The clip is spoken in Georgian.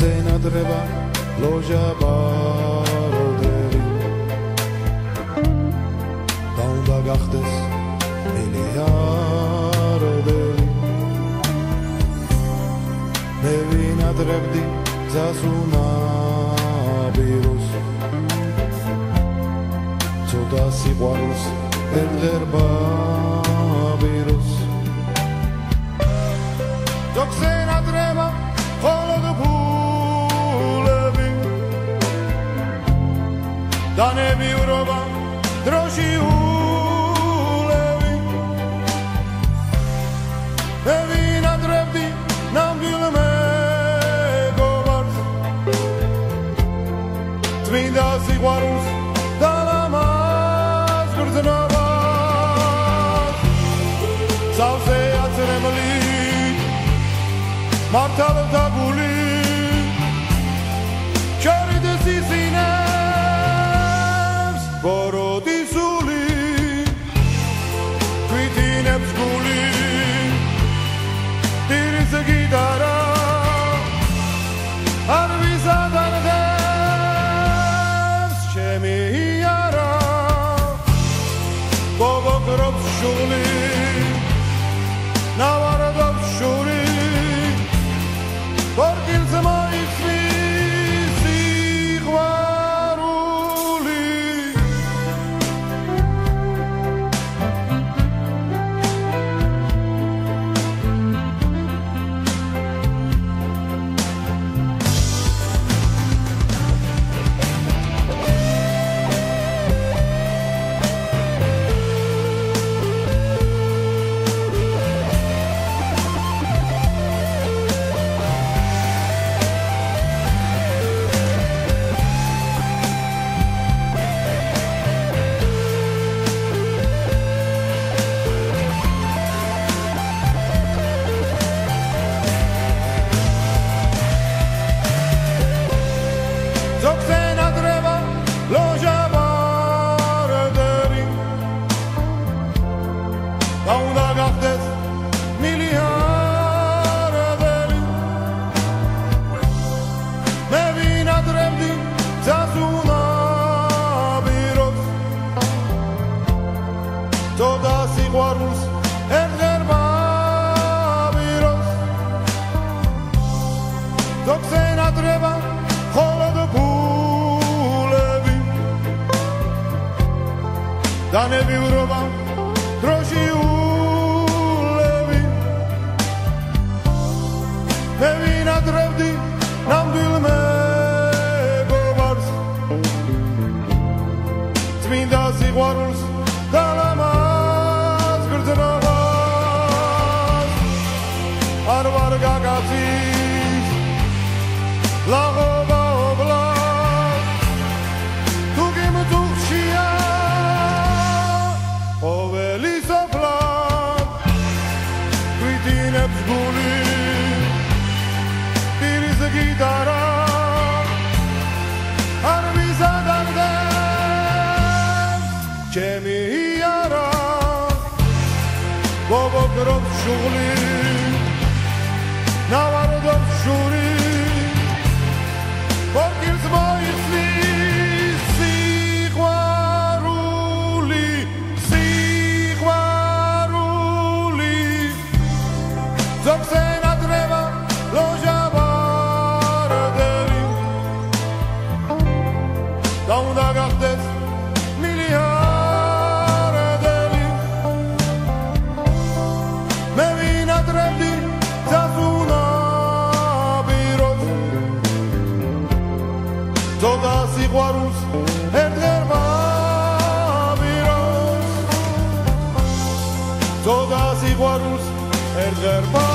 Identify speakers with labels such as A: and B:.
A: ზოგზენადრება ლოჟა ბაროდერი დაუნდა გახდეს მილიარდერი მე ვინადრებდი ზასუნა ბიროს ცოტა სიყვარულს ერღერბა ბიროს დანები ვრობა დროში ულევი. ევინა დრევდი ნამდვილ მეგობარს. წმინდა სიყვარულს და ლამაზ გრძნობას სავსე აცრემლი მართავდა გული زندگی دارم. عربی زدن دست چه میارم. بابا گرم شغلی da ne bi u roba ارد شغلي Now I don't have shooting What ზოგა სიყვარულს ერთ ღერბა